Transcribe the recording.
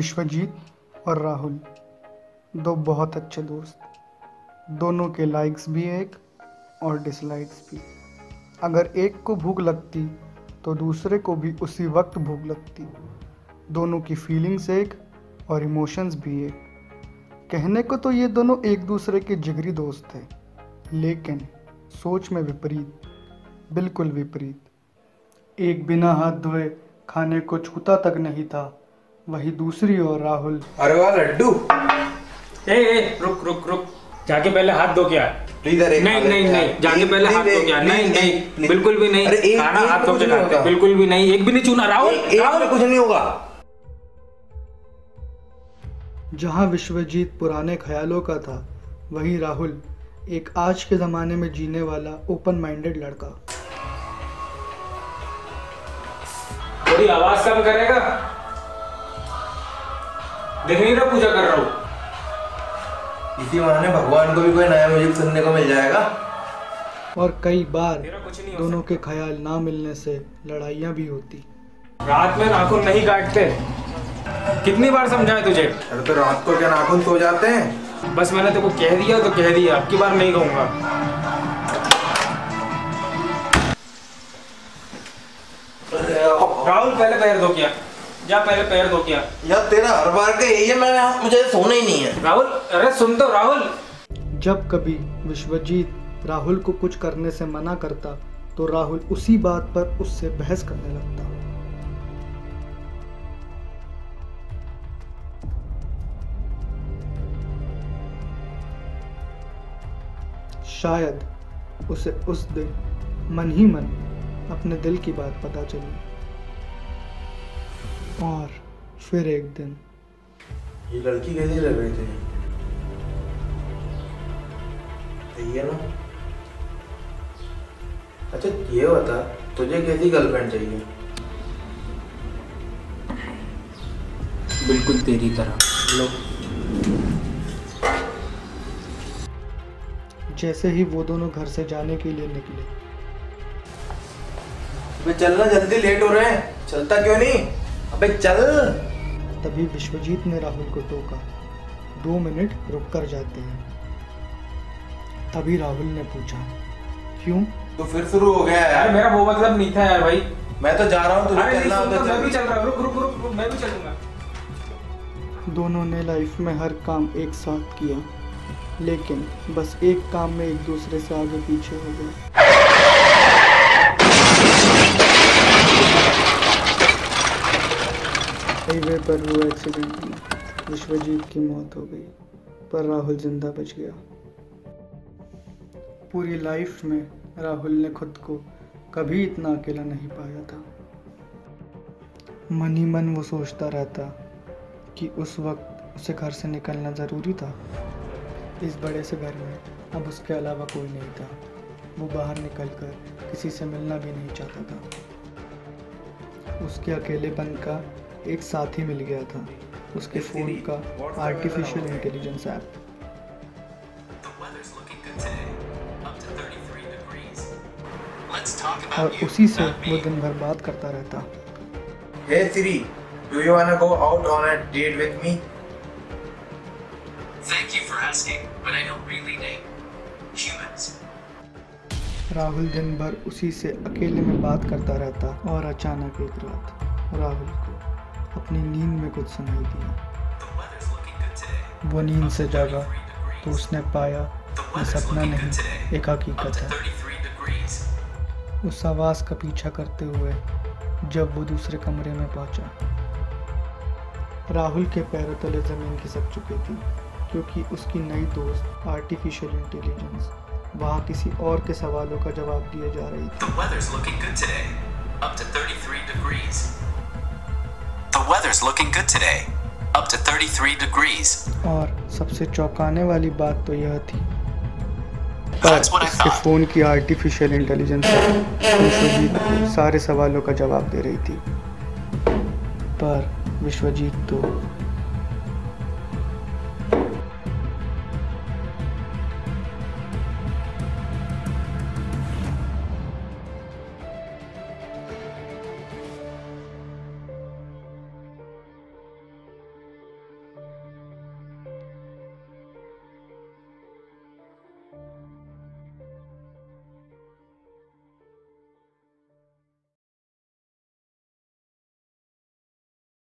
विश्वजीत और राहुल, दो बहुत अच्छे दोस्त। दोनों के लाइक्स भी एक और डिसलाइक्स भी। अगर एक को भूख लगती तो दूसरे को भी उसी वक्त भूख लगती। दोनों की फीलिंग्स एक और इमोशंस भी एक। कहने को तो ये दोनों एक दूसरे के जिगरी दोस्त थे लेकिन सोच में विपरीत, बिल्कुल विपरीत। एक बिना हाथ धोए खाने को छूता तक नहीं था वही दूसरी ओर राहुल। अरे वाह लड्डू। ए, ए रुक रुक रुक। जाके पहले हाथ धो के आ। प्लीज़ अरे नहीं नहीं नहीं। जाके पहले हाथ धो के आ। नहीं नहीं बिल्कुल भी नहीं। अरे खाना हाथ धो के बिल्कुल भी नहीं। एक भी नहीं चूना राहुल। राहुल। कुछ नहीं होगा। जहाँ विश्वजीत पुराने ख्यालों का था वहीं राहुल एक आज के ज़माने में जीने वाला ओपन माइंडेड लड़का। थोड़ी आवाज़ कम करेगा? देख नहीं रहा पूजा कर रहा हूँ। इसी बहाने भगवान को भी कोई नया म्यूज़िक सुनने को मिल जाएगा। और कई बार दोनों के ख्याल ना मिलने से लड़ाइयाँ भी होती। रात में नाखून नहीं काटते। कितनी बार समझाया तुझे? अरे तो रात को क्या नाखून सो जाते हैं? बस मैंने तेको कह दिया तो कह दिया अब की बार नहीं कहूँगा। राहुल पहले पैर धो किया जा पहले पैर धो किया यार तेरा हर बार का यही है मैं मुझे सोना ही नहीं है। राहुल अरे सुन तो राहुल। जब कभी विश्वजीत राहुल को कुछ करने से मना करता तो राहुल उसी बात पर उससे बहस करने लगता। शायद उसे उस दिन मन ही मन अपने दिल की बात पता चली। और फिर एक दिन। ये लड़की कैसी लग रही थी? है ना? अच्छा ये बता तुझे कैसी गर्लफ्रेंड चाहिए? बिल्कुल तेरी तरह। लो। जैसे ही वो दोनों घर से जाने के लिए निकले। अबे चलना जल्दी लेट हो रहे हैं। चलता क्यों नहीं? अबे चल। तभी विश्वजीत ने राहुल को टोका। दो मिनट रुक कर जाते हैं। तभी राहुल ने पूछा क्यों? तो फिर शुरू हो गया यार। मेरा वो मतलब नहीं था यार भाई। मैं तो जा रहा हूँ तुझे चलना होता तो मैं भी चल रहा हूँ। रुक रुक रुक रुक मैं भी चलूँगा। दोनों ने लाइफ में हर काम एक साथ किया लेकिन बस एक काम में एक दूसरे से आगे पीछे हो गए। हाईवे पर हुआ एक्सीडेंट में विश्वजीत की मौत हो गई, पर राहुल ज़िंदा बच गया। पूरी लाइफ में राहुल ने खुद को कभी इतना अकेला नहीं पाया था। मन ही मन वो सोचता रहता कि उस वक्त उसे घर से निकलना ज़रूरी था। इस बड़े से घर में अब उसके अलावा कोई नहीं था। वो बाहर निकलकर किसी से मिलना भी नहीं चाहता था। उसके अकेलेपन का एक साथ ही मिल गया था उसके फ़ोन का आर्टिफिशियल इंटेलिजेंस ऐप और उसी से वो दिन भर बात करता रहता। राहुल दिन भर उसी से अकेले में बात करता रहता और अचानक एक रात राहुल को अपनी नींद में कुछ सुनाई दिया. वो नींद से जागा तो उसने पाया ये सपना नहीं एक हकीकत है। उस आवाज़ का पीछा करते हुए जब वो दूसरे कमरे में पहुँचा राहुल के पैरों तले ज़मीन खिसक चुकी थी क्योंकि उसकी नई दोस्त आर्टिफिशियल इंटेलिजेंस वहाँ किसी और के सवालों का जवाब दिए जा रही थी। the weather's looking good today. Up to 33 degrees. और सबसे चौंकाने वाली बात तो यह थी फ़ोन की आर्टिफिशियल इंटेलिजेंस विश्वजीत सारे सवालों का जवाब दे रही थी पर विश्वजीत तो